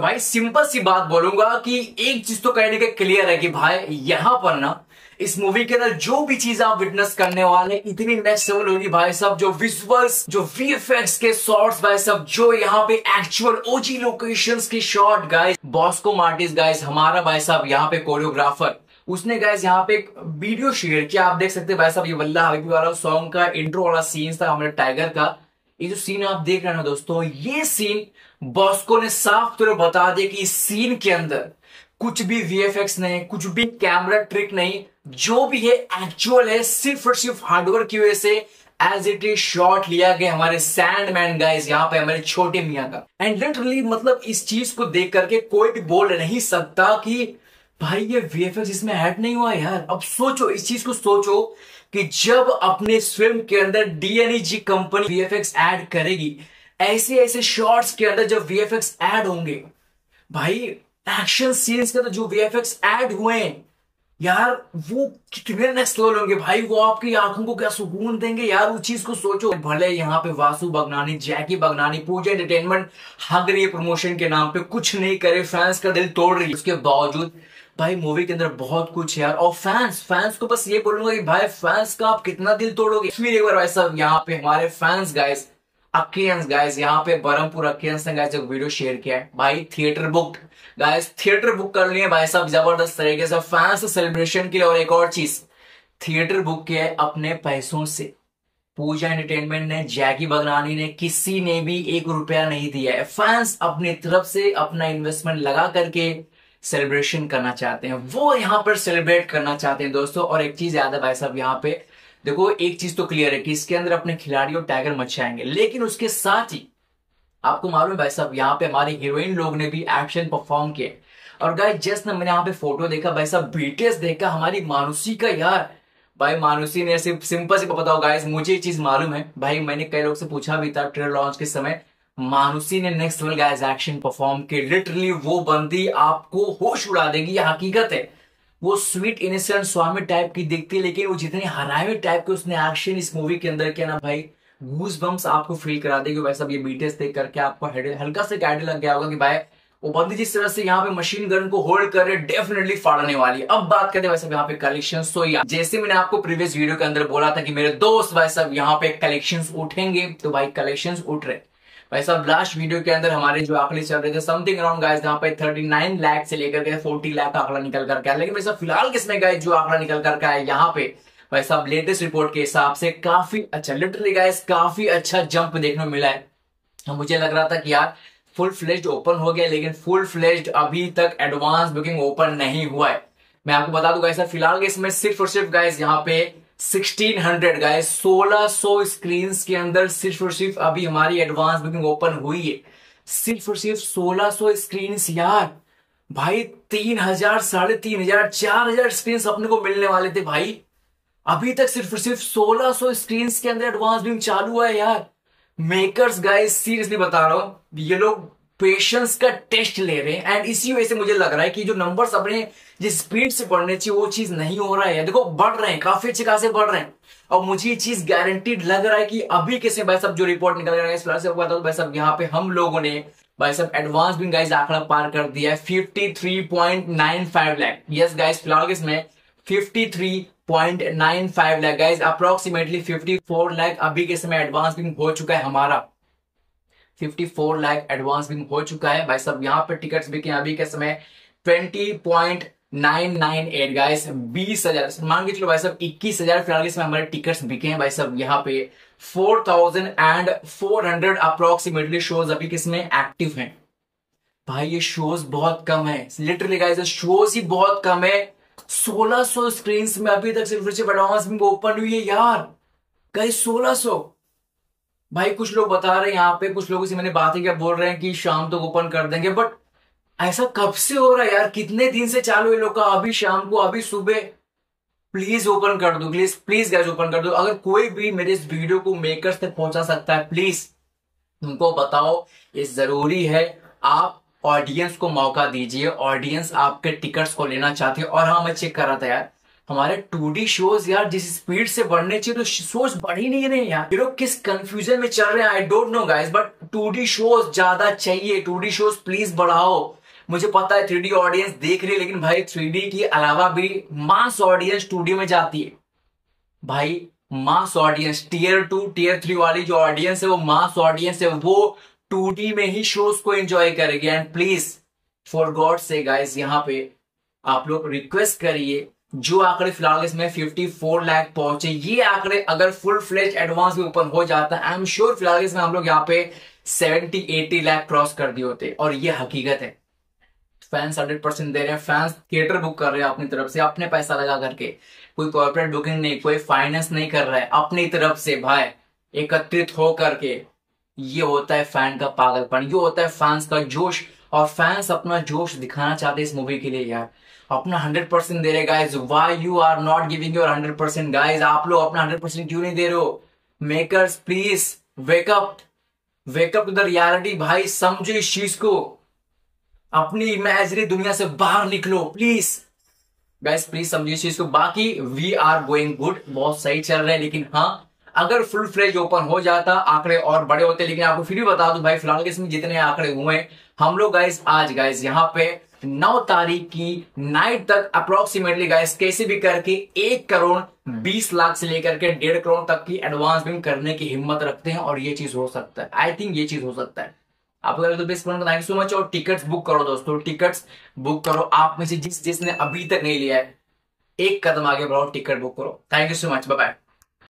तो भाई सिंपल सी बात बोलूँगा कि एक चीज़ तो कहने के क्लियर है कि भाई, यहाँ पर ना, इस मूवी के अंदर जो भी चीज़ आप विटनेस करने वाले, इतनी नेक्स्ट लेवल होगी भाई साहब, जो विजुअल्स जो वीएफएक्स के शॉट्स भाई साहब, जो यहाँ पे एक्चुअल ओजी लोकेशंस की shot guys Bosco Martis guys हमारा भाई साहब, यहाँ पे कोरियोग्राफर उसने गाइस यहाँ पे एक वीडियो शेयर किया। आप देख सकते हैं भाई साहब, ये वल्ला हबीबी वाला सॉन्ग का इंट्रो वाला सीन था हमारे टाइगर का। ये जो सीन आप देख रहे हैं दोस्तों, ये सीन बॉस्को ने साफ़ तौर बता दिया कि इस सीन के अंदर कुछ भी वीएफएक्स नहीं, कुछ भी कैमरा ट्रिक नहीं, जो भी है एक्चुअल है, सिर्फ़ और सिर्फ़ हार्डवर्क की वजह से एज इट इज़ शॉट लिया गया हमारे सैंडमैन गाइज़ यहाँ पे हमारे छोटे मियाँ का। एंड लिटरली मतलब इस चीज़ को देख करके कोई भी बोल नहीं सकता कि भाई, ये वीएफएक्स इसमें ऐड नहीं हुआ यार। अब सोचो, इस चीज़ को सोचो कि जब अपने फ़िल्म के अंदर डीएनईजी कंपनी वीएफएक्स ऐड करेगी ऐसे ऐसे शॉट्स के अंदर जब वीएफएक्स ऐड होंगे, भाई एक्शन सीन्स के अंदर जो वीएफएक्स ऐड हुए हैं, यार, वो कितने नेक्स्ट लेवल होंगे भाई, वो आपकी आँखों को क्या सुकून देंगे? यार, उस चीज़ को सोचो। भले यहाँ पे वासु बगनानी, जैकी बगनानी, पूजा एंटरटेनमेंट हग रही है प्रमोशन के नाम पे कुछ नहीं करे फैंस का दिल तोड़ रही है। उसके बावजूद भाई मूवी के अंदर बहुत कुछ है यार। और फैंस फैंस को बस ये बोलूँगा कि भाई फैंस का आप कितना दिल तोड़ोगे? फिर एक बार वैसा यहाँ पे हमारे फैंस गाइस अकियंस गाइस यहाँ पे बरमपुर अकियंस ने गाइस एक वीडियो शेयर किया है। भाई theatre book guys theatre book कर लिए भाई साहब, ज़बरदस्त तरीके से। फैंस सेलिब्रेशन के लिए और एक और चीज़ थिएटर बुक किया है अपने पैसों से। पूजा एंटरटेनमेंट ने जैकी बगरानी ने, किसी ने भी एक रुपया नहीं दिया है। फैंस अपनी तरफ़ से अपना इन्वेस्टमेंट लगा करके सेलिब्रेशन करना चाहते हैं। वो यहाँ पर सेलिब्रेट करना चाहते हैं दोस्तों। और एक चीज़ याद है भाई साहब, यहाँ पे देखो, एक चीज़ तो क्लियर है कि इसके अंदर अपने खिलाड़ी और टाइगर मचाएँगे। लेकिन उसके साथ ही आपको मालूम है भाई साहब, यहाँ पे हमारे हीरोइन लोग ने भी एक्शन परफॉर्म किए और गाय जस्ट ना मैंने यहाँ पे फ़ोटो देखा, भाई साहब बीटीएस देखा, हमारी मानुसी का यार। भाई मानुसी ने सिर्फ़ सिंपल से बताओ गाइस मुझे चीज़ मालूम है। भाई, मैंने कई लोग से पूछा भी था ट्रेलर लॉन्च के समय मानुसी ने next level guys action perform किए लिटरली वो बंदी आपको होश उड़ा देगी, ये हकीकत है। वो स्वीट इनोसेंट स्वामी टाइप की दिखती है लेकिन वो जितने हरावे टाइप के उसने एक्शन इस मूवी के अंदर किया ना भाई गूज बम्स आपको फील करा देगी। वैसा ये बीटेस देख करके आपको हल्का से आइडिया लग गया होगा कि भाई, वो बंदी जिस तरह से यहाँ पे मशीन गन को होल्ड कर रहे डेफिनेटली फाड़ने वाली अब बात करते हैं वैसे यहाँ पे कलेक्शन तो या जैसे मैंने आपको प्रीवियस वीडियो के अंदर बोला था कि मेरे दोस्त सब यहाँ पे कलेक्शन उठेंगे तो भाई कलेक्शन उठ रहे। भाई साहब लास्ट वीडियो के अंदर हमारे जो आंकड़े चल रहे थे समथिंग अराउंड गाइस यहाँ पे 39 लाख से लेकर के 40 लाख का आंकड़ा निकल कर आया। लेकिन वैसा फ़िलहाल किसमें गाइस जो आंकड़ा निकल कर आया यहाँ पे? भाई साहब लेटेस्ट रिपोर्ट के हिसाब से काफ़ी अच्छा लिटरली गाइस काफ़ी अच्छा जंप देखने को मिला है। मुझे लग रहा था कि यार फुल फ्लेज ओपन हो गया, लेकिन फुल फ्लेज अभी तक एडवांस बुकिंग ओपन नहीं हुआ है। मैं आपको बता दूँगा ऐसा फ़िलहाल इसमें सिर्फ़ और सिर्फ़ गाइस यहाँ पे 1600 गाइस 1600 स्क्रीन के अंदर सिर्फ़ और सिर्फ़ अभी हमारी एडवांस बुकिंग ओपन हुई है। सिर्फ़ और सिर्फ़ 1600 स्क्रीन यार। भाई, तीन हज़ार, साढ़े तीन हज़ार, चार हज़ार स्क्रीन अपने को मिलने वाले थे, भाई। अभी तक सिर्फ़ और सिर्फ़ 1600 स्क्रीन के अंदर एडवांस बुकिंग चालू है, यार। मेकर्स गाइस सीरियसली बता रहा हूँ, ये लोग पेशेंस का टेस्ट ले रहे हैं। एंड इसी वजह से मुझे लग रहा है कि जो नंबर्स अपने जिस स्पीड से बढ़ने चाहिए, वो चीज़ नहीं हो रहा है। देखो, बढ़ रहे हैं, काफ़ी अच्छे खासे बढ़ रहे हैं। और मुझे ये चीज़ गारंटीड लग रहा है कि अभी कैसे भाई साहब जो रिपोर्ट निकल रहा है, इस से बता दो भाई साहब, यहाँ पे हम लोगों ने भाई साहब एडवांस बिंग गाइस आंकड़ा पार कर दिया है fifty three point nine five lakh yes guys फ़िलहाल इसमें fifty three point nine five lakh guys approximately fifty four lakh अभी के समय एडवांस बिंग हो चुका है हमारा। 54 लाख एडवांस बिंग हो चुका है। भाई सब यहाँ पे टिकट्स बिके अभी के समय 20.998 गाइस बीस हज़ार। मान के चलो भाई इक्कीस हज़ार फ़िलहाल इसमें हमारे टिकट्स बिके हैं। भाई सब यहाँ पे 4400 अप्रोक्सीमेटली शोज़ अभी किसमें एक्टिव हैं। भाई, ये शोज़ बहुत कम है। लिटरली गाइस शोज़ ही बहुत कम है। 1600 स्क्रीन में अभी तक सिर्फ़ एडवांस बिंग ओपन हुई है यार। गाइस 1600 भाई, कुछ लोग बता रहे हैं यहाँ पे, कुछ लोगों से मैंने बातें क्या बोल रहे हैं कि शाम तक तो ओपन कर देंगे बट ऐसा कब से हो रहा है यार? कितने दिन से चालू है लोग का? अभी शाम को, अभी सुबह। प्लीज़ ओपन कर दो प्लीज़ प्लीज़ गैस ओपन कर दो। अगर कोई भी मेरे इस वीडियो को मेकर्स तक पहुँचा सकता है प्लीज़ उनको बताओ। ये ज़रूरी है, आप ऑडियंस को मौका दीजिए। ऑडियंस आपके टिकट्स को लेना चाहती है। और हाँ मैं चेक कर रहा था यार हमारे टू डी शोज़ यार, जिस स्पीड से बढ़ने चाहिए तो शोज़ बढ़ ही नहीं रहे यार लोग किस कंफ्यूजन में चल रहे हैं? I don't know guys but two D shows ज़्यादा चाहिए। टू डी शोज़ प्लीज़ बढ़ाओ। मुझे पता है थ्री ऑडियंस देख रही है, लेकिन भाई थ्री के अलावा भी मास ऑडियंस टू में जाती है। भाई mass audience tier two tier three वाली जो ऑडियंस है, वो मास ऑडियंस है, वो टू में ही शोज़ को एंजॉय करेगी। एंड प्लीज़ फॉर गॉड से गाइस यहाँ पे आप लोग रिक्वेस्ट करिए जो आंकड़े फ़िलहाल इसमें 54 लाख पहुँचे, ये आंकड़े अगर फुल फ्लेज एडवांस में ओपन हो जाता है आई एम श्योर फ़िलहाल इसमें हम लोग यहाँ पे 70 80 लाख क्रॉस कर दिए होते, और ये हकीकत है। फैंस हंड्रेड परसेंट दे रहे हैं फैंस थिएटर बुक कर रहे हैं अपनी तरफ़ से, अपने पैसा लगा करके। कोई कॉर्पोरेट बुकिंग नहीं, कोई फाइनेंस नहीं कर रहा है, अपनी तरफ़ से भाई, एकत्रित हो करके ये होता है फ़ैन का पागलपन, ये होता है फैंस का जोश और फैंस अपना जोश दिखाना चाहते इस मूवी के लिए, यार। अपना हंड्रेड परसेंट दे रहे guys why you are not giving your hundred percent guys आप लोग अपना हंड्रेड परसेंट क्यों नहीं दे रहे हो? Makers please wake up wake up to the reality भाई, समझो इस चीज़ को। अपनी इमेजरी दुनिया से बाहर निकलो प्लीज़ गाइस प्लीज़ समझिए इस चीज़ को। बाकी वी आर गोइंग गुड बहुत सही चल रहे हैं, लेकिन हाँ अगर फुल फ्लेज ओपन हो जाता, आंकड़े और बड़े होते, लेकिन आपको फिर भी बता दू भाई, फ़िलहाल इसमें जितने आंकड़े हुए हम लोग गाइस आज गाइस यहाँ पे नौ तारीख की नाइट तक अप्रोक्सीमेटली गाइस कैसे भी करके एक करोड़ बीस लाख से लेकर के डेढ़ करोड़ तक की एडवांस बिल करने की हिम्मत रखते हैं और ये चीज़ हो सकता है। आई थिंक ये चीज़ हो सकता है। आप अगर तो best friend thank so much और टिकट्स बुक करो दोस्तों टिकट्स बुक करो। आप में से जिस जिसने अभी तक नहीं लिया है, एक कदम आगे बढ़ाओ टिकट बुक करो। Thank you so much bye